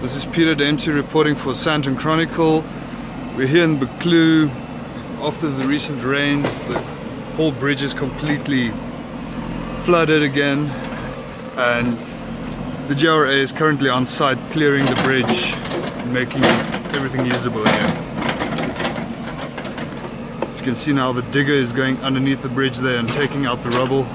This is Peter Dempsey reporting for Sandton Chronicle. We're here in Buccleuch after the recent rains. The whole bridge is completely flooded again and the JRA is currently on site clearing the bridge making everything usable again. As you can see now the digger is going underneath the bridge there and taking out the rubble